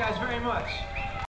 guys very much.